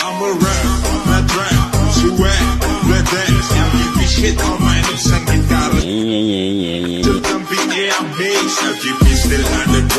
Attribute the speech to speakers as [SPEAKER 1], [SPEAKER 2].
[SPEAKER 1] I'm a rapper, let dance. Give me shit on my lips,
[SPEAKER 2] yeah, I'm. I'll me still
[SPEAKER 1] under I'm